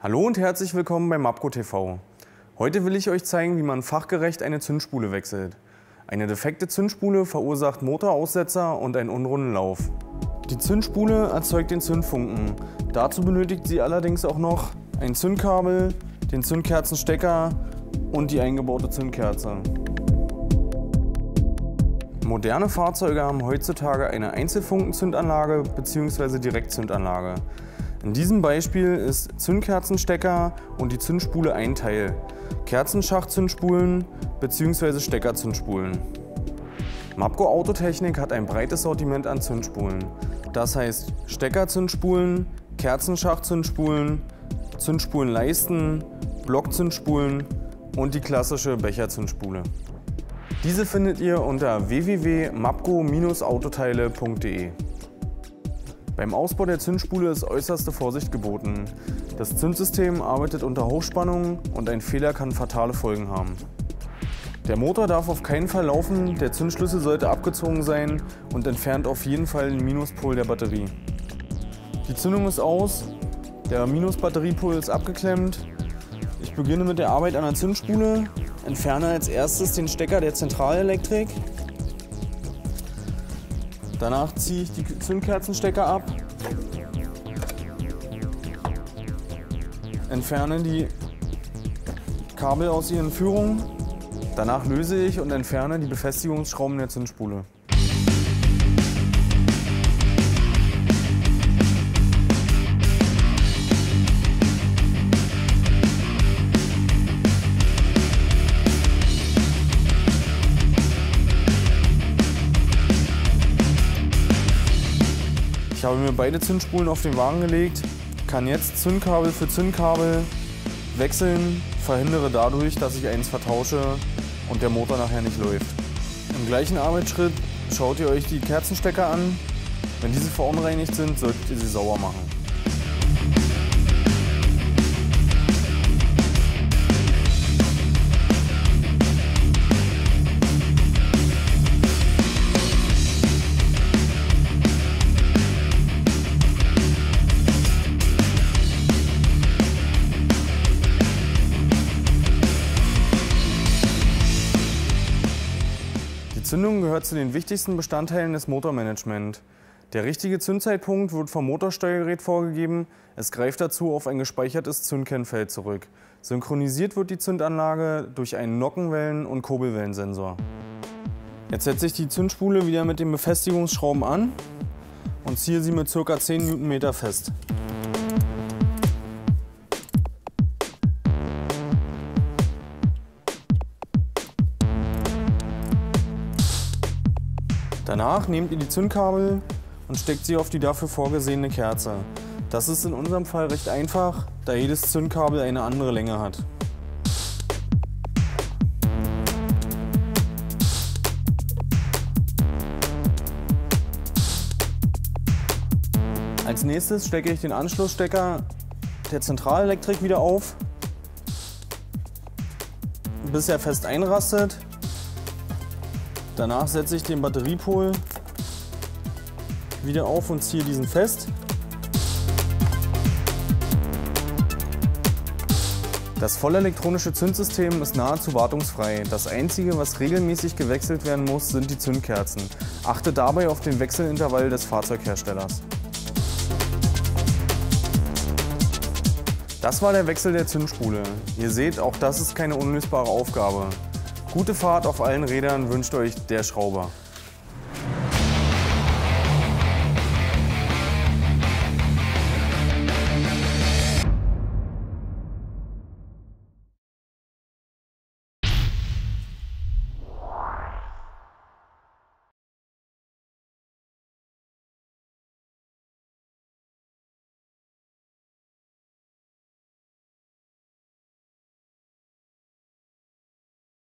Hallo und herzlich willkommen bei Mapco TV. Heute will ich euch zeigen, wie man fachgerecht eine Zündspule wechselt. Eine defekte Zündspule verursacht Motoraussetzer und einen unrunden Lauf. Die Zündspule erzeugt den Zündfunken. Dazu benötigt sie allerdings auch noch ein Zündkabel, den Zündkerzenstecker und die eingebaute Zündkerze. Moderne Fahrzeuge haben heutzutage eine Einzelfunkenzündanlage bzw. Direktzündanlage. In diesem Beispiel ist Zündkerzenstecker und die Zündspule ein Teil. Kerzenschachtzündspulen bzw. Steckerzündspulen. Mapco Autotechnik hat ein breites Sortiment an Zündspulen. Das heißt Steckerzündspulen, Kerzenschachtzündspulen, Zündspulenleisten, Blockzündspulen und die klassische Becherzündspule. Diese findet ihr unter www.mapco-autoteile.de. Beim Ausbau der Zündspule ist äußerste Vorsicht geboten. Das Zündsystem arbeitet unter Hochspannung und ein Fehler kann fatale Folgen haben. Der Motor darf auf keinen Fall laufen, der Zündschlüssel sollte abgezogen sein und entfernt auf jeden Fall den Minuspol der Batterie. Die Zündung ist aus, der Minusbatteriepol ist abgeklemmt. Ich beginne mit der Arbeit an der Zündspule Entferne als erstes den Stecker der Zentralelektrik. Danach ziehe ich die Zündkerzenstecker ab. Entferne die Kabel aus ihren Führungen. Danach löse ich und entferne die Befestigungsschrauben der Zündspule. Ich habe mir beide Zündspulen auf den Wagen gelegt, kann jetzt Zündkabel für Zündkabel wechseln, verhindere dadurch, dass ich eins vertausche und der Motor nachher nicht läuft. Im gleichen Arbeitsschritt schaut ihr euch die Kerzenstecker an. Wenn diese verunreinigt sind, solltet ihr sie sauber machen. Zündung gehört zu den wichtigsten Bestandteilen des Motormanagement. Der richtige Zündzeitpunkt wird vom Motorsteuergerät vorgegeben. Es greift dazu auf ein gespeichertes Zündkennfeld zurück. Synchronisiert wird die Zündanlage durch einen Nockenwellen- und Kurbelwellensensor. Jetzt setze ich die Zündspule wieder mit den Befestigungsschrauben an und ziehe sie mit ca. 10 Nm fest. Danach nehmt ihr die Zündkabel und steckt sie auf die dafür vorgesehene Kerze. Das ist in unserem Fall recht einfach, da jedes Zündkabel eine andere Länge hat. Als nächstes stecke ich den Anschlussstecker der Zentralelektrik wieder auf, bis er fest einrastet. Danach setze ich den Batteriepol wieder auf und ziehe diesen fest. Das vollelektronische Zündsystem ist nahezu wartungsfrei. Das einzige, was regelmäßig gewechselt werden muss, sind die Zündkerzen. Achte dabei auf den Wechselintervall des Fahrzeugherstellers. Das war der Wechsel der Zündspule. Ihr seht, auch das ist keine unlösbare Aufgabe. Gute Fahrt auf allen Rädern wünscht euch der Schrauber.